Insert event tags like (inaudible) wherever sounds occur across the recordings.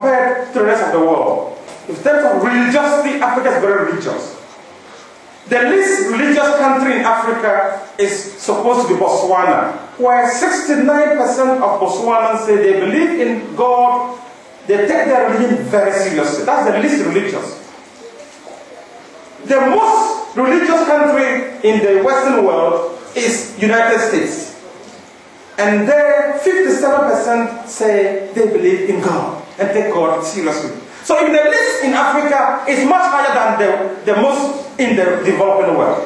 compared to the rest of the world. In terms of religiosity, Africa is very religious. The least religious country in Africa is supposed to be Botswana, where 69% of Botswanans say they believe in God, they take their religion very seriously. That's the least religious. The most religious country in the Western world is United States. And there, 57% say they believe in God and take God seriously. So in the list in Africa is much higher than the, the most in the developing world.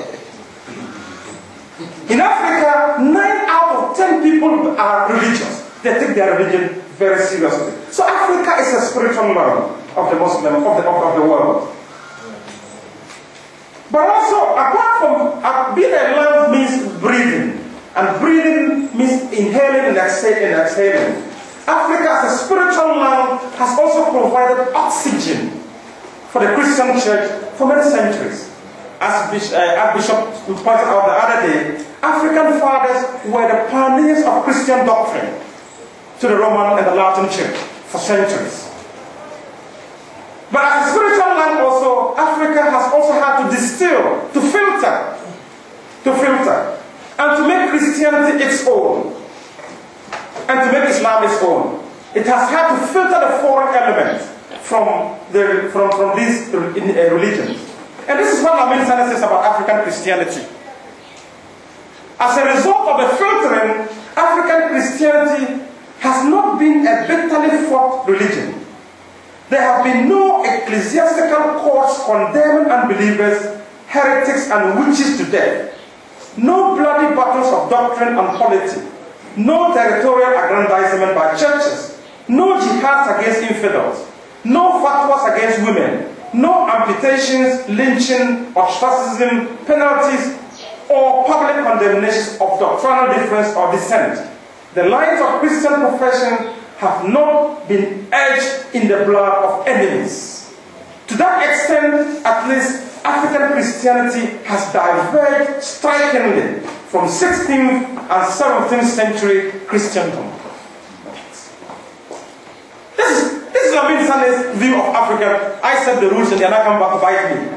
In Africa, 9 out of 10 people are religious. They take their religion very seriously. So Africa is a spiritual land of the Muslim, of the, of, of the world. But also, apart from uh, being a land means breathing. And breathing means inhaling and exhaling. And exhaling. Africa as a spiritual land has also provided oxygen for the Christian church for many centuries. As Bishop, uh, Bishop pointed out the other day, African fathers were the pioneers of Christian doctrine to the Roman and the Latin church for centuries. But as a spiritual land also, Africa has also had to distill, to filter, to filter, and to make Christianity its own, and to make Islam its own. It has had to filter the foreign elements from, the, from, from these uh, religions. And this is what Lamin Sanneh says about African Christianity. As a result of the filtering, African Christianity has not been a bitterly fought religion. There have been no ecclesiastical courts condemning unbelievers, heretics, and witches to death. No bloody battles of doctrine and polity. No territorial aggrandizement by churches. No jihads against infidels. No fatwas against women. No amputations, lynching, ostracism, penalties, or public condemnations of doctrinal difference or dissent. The lines of Christian profession have not been edged in the blood of enemies. To that extent, at least, African Christianity has diverged strikingly from 16th and 17th century Christendom. This is, this is Amin Sanneh's view of Africa. I set the rules and they're not coming back to bite me.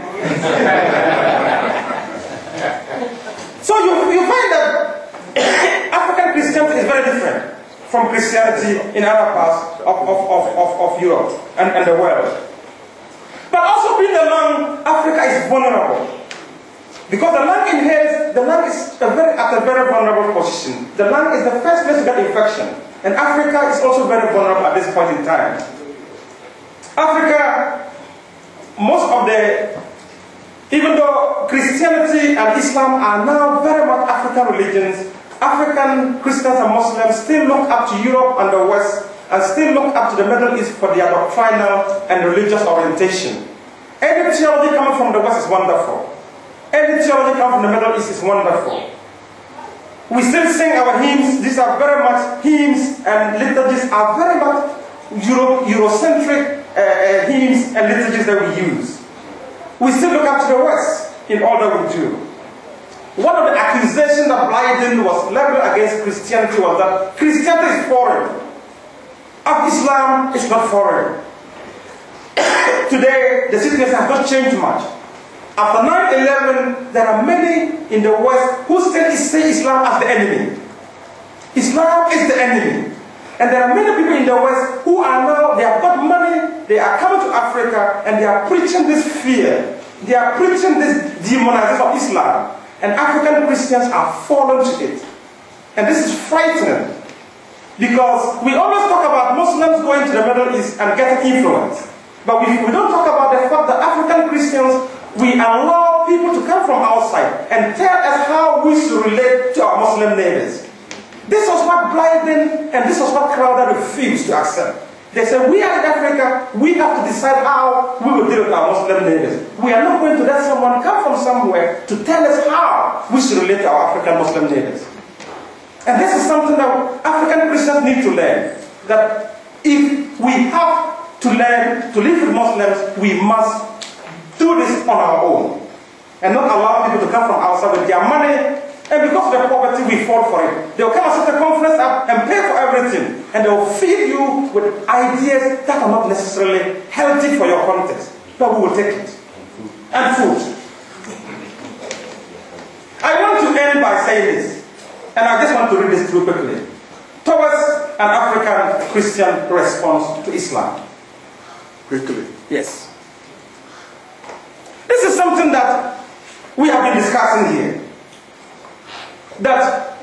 so you, you find that (coughs) African Christianity is very different from Christianity in other parts of, of, of, of, of Europe and, and the world. But also being land, Africa is vulnerable. Because the inhales, the lung is a very, at a very vulnerable position. The lung is the first place to get infection. And Africa is also very vulnerable at this point in time. Africa, most of the, even though Christianity and Islam are now very much African religions, African Christians and Muslims still look up to Europe and the West and still look up to the Middle East for their doctrinal and religious orientation. Any theology coming from the West is wonderful. Any theology come from the Middle East is wonderful. We still sing our hymns. These are very much hymns and liturgies are very much Euro, Eurocentric uh, uh, hymns and liturgies that we use. We still look up to the West in all that we do. One of the accusations that Blyden was leveled against Christianity was that Christianity is foreign. Of Islam is not foreign. (coughs) Today, the situation has not changed much. After 9-11, there are many in the West who still see Islam as the enemy. Islam is the enemy. And there are many people in the West who are now, they have got money, they are coming to Africa, and they are preaching this fear. They are preaching this demonization of Islam. And African Christians are fallen to it. And this is frightening. Because we always talk about Muslims going to the Middle East and getting influence. But we, we don't talk about the fact that African Christians, we allow people to come from outside and tell us how we should relate to our Muslim neighbors. This was what Blyden and this was what Crowther refused to accept. They said, we are in Africa, we have to decide how we will deal with our Muslim neighbors. We are not going to let someone come from somewhere to tell us how we should relate to our African Muslim neighbors. And this is something that African Christians need to learn. That if we have to learn to live with Muslims, we must do this on our own. And not allow people to come from outside with their money And because of the poverty, we fall for it. They'll come and set the conference up and pay for everything. And they'll feed you with ideas that are not necessarily healthy for your context. But we will take it. And food. I want to end by saying this. And I just want to read this through quickly. Towards an African Christian response to Islam. Quickly. Yes. This is something that we have been discussing here that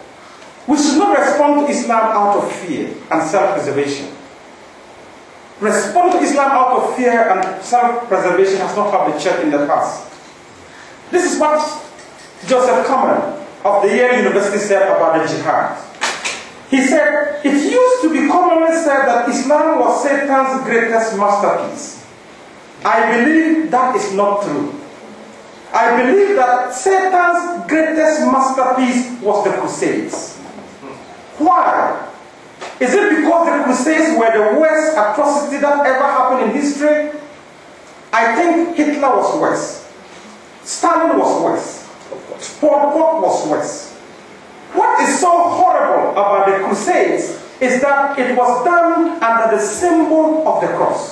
we should not respond to Islam out of fear and self-preservation. Respond to Islam out of fear and self-preservation has not helped the church in the past. This is what Joseph Cameron of the Yale University said about the jihad. He said, it used to be commonly said that Islam was Satan's greatest masterpiece. I believe that is not true. I believe that Satan's greatest masterpiece was the Crusades. Why? Is it because the Crusades were the worst atrocity that ever happened in history? I think Hitler was worse. Stalin was worse. Pol Pot was worse. What is so horrible about the Crusades is that it was done under the symbol of the cross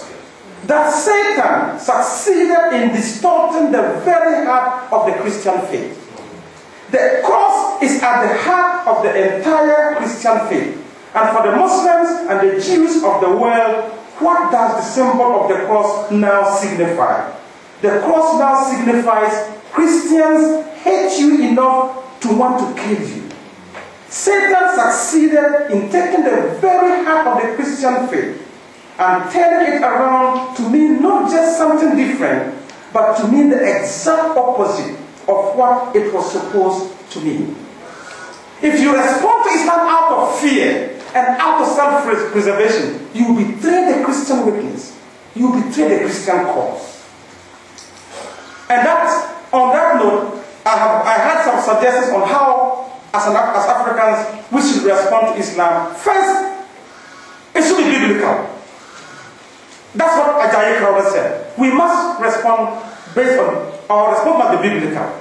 that Satan succeeded in distorting the very heart of the Christian faith. The cross is at the heart of the entire Christian faith. And for the Muslims and the Jews of the world, what does the symbol of the cross now signify? The cross now signifies Christians hate you enough to want to kill you. Satan succeeded in taking the very heart of the Christian faith and turn it around to mean not just something different, but to mean the exact opposite of what it was supposed to mean. If you respond to Islam out of fear and out of self-preservation, you betray the Christian witness. You betray the Christian cause. And that, on that note, I have I had some suggestions on how, as, an, as Africans, we should respond to Islam. First, it should be biblical. That's what Ajayi Crowther said. We must respond based on our response must be biblical.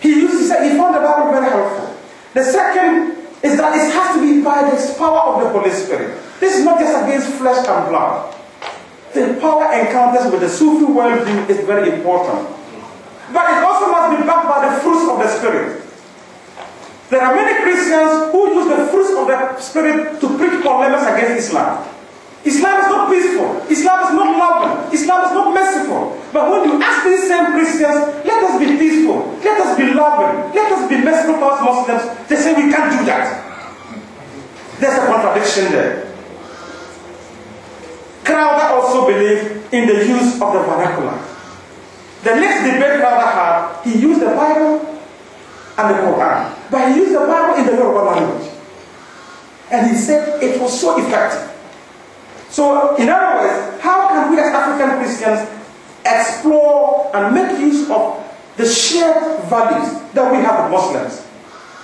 He used to say he found the Bible very helpful. The second is that it has to be by the power of the Holy Spirit. This is not just against flesh and blood. The power encounters with the Sufi worldview is very important. But it also must be backed by the fruits of the Spirit. There are many Christians who use the fruits of the Spirit to preach polemics against Islam. Islam is not peaceful. Islam is not loving. Islam is not merciful. But when you ask these same Christians, let us be peaceful, let us be loving, let us be merciful towards Muslims, they say we can't do that. There's a contradiction there. Crowther also believed in the use of the vernacular. The next debate Crowther had, he used the Bible and the Quran. But he used the Bible in the Yoruba language. And he said it was so effective. So, in other words, how can we as African Christians explore and make use of the shared values that we have with Muslims?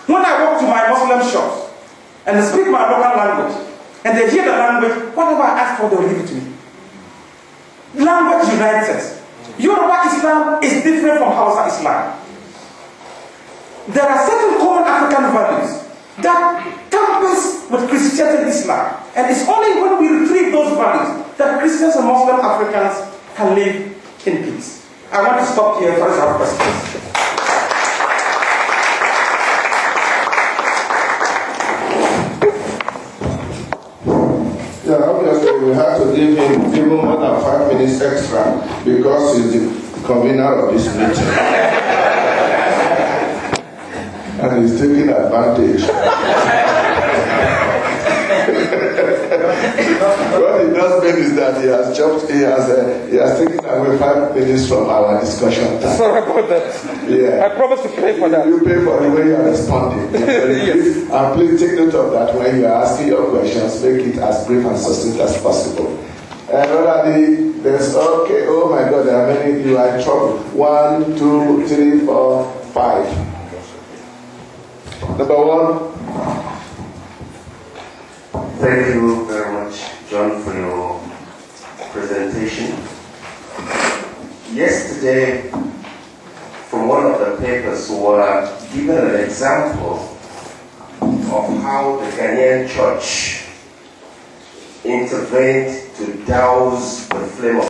When I walk to my Muslim shops and they speak my local language and they hear the language, whatever I ask for, they'll give it to me. Language unites us. Yoruba Islam is different from Hausa Islam. There are certain common African values that tampers with Christianity Islam. And it's only when we retrieve those values that Christians and Muslim Africans can live in peace. I want to stop here for our questions. Yeah, obviously we have to give him even more than five minutes extra because he's the convener of this meeting. (laughs) and he's taking advantage. What he does mean is that he has jumped, he has, uh, he has taken away five minutes from our discussion time. Sorry about that. Yeah. I promise to pay for that. You pay for the way you are responding. (laughs) yes. And please take note of that when you are asking your questions, make it as brief and succinct as possible. And already there's okay, oh my god, there are many you are in trouble. One, two, three, four, five. Number one. Thank you very much, John, for your presentation. Yesterday, from one of the papers were given an example of how the Ghanaian church intervened to douse the flame of